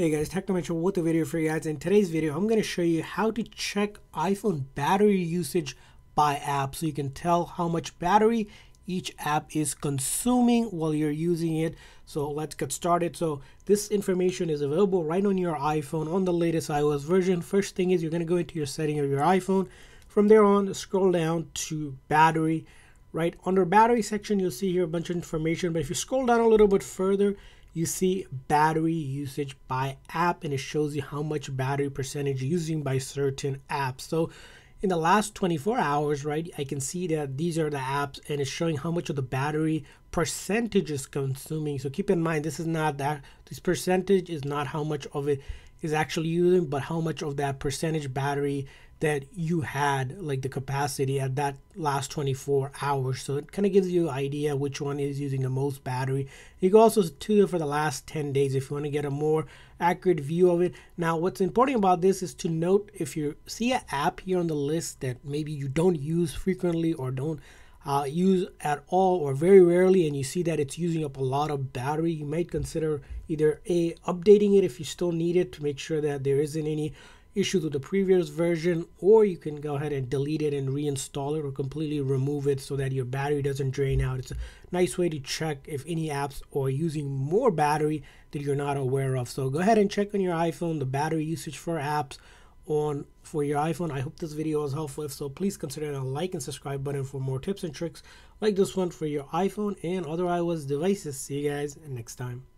Hey guys, Technomentary with a video for you guys. In today's video, I'm going to show you how to check iPhone battery usage by app so you can tell how much battery each app is consuming while you're using it. So let's get started. So this information is available right on your iPhone on the latest iOS version. First thing is you're going to go into your setting of your iPhone. From there on, scroll down to battery. Right under battery section, you'll see here a bunch of information. But if you scroll down a little bit further, you see battery usage by app and it shows you how much battery percentage using by certain apps. So in the last 24 hours, right, I can see that these are the apps and it's showing how much of the battery percentage is consuming. So keep in mind, this is not that, this percentage is not how much of it is actually using, but how much of that percentage battery that you had like the capacity at that last 24 hours. So it kind of gives you an idea which one is using the most battery. You can also do it for the last 10 days if you want to get a more accurate view of it. Now what's important about this is to note if you see an app here on the list that maybe you don't use frequently or don't uh, use at all or very rarely and you see that it's using up a lot of battery you might consider either a updating it if you still need it to make sure that there isn't any issues with the previous version or you can go ahead and delete it and reinstall it or completely remove it so that your battery doesn't drain out. It's a nice way to check if any apps are using more battery that you're not aware of. So go ahead and check on your iphone the battery usage for apps on for your iphone. I hope this video was helpful. If so please consider a like and subscribe button for more tips and tricks like this one for your iphone and other ios devices. See you guys next time